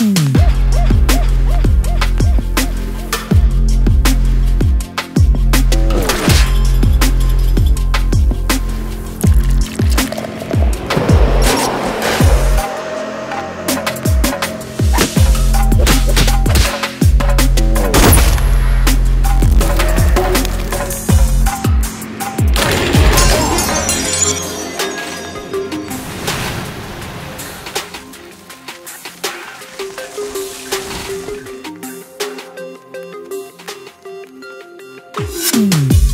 Mm. Mm-hmm.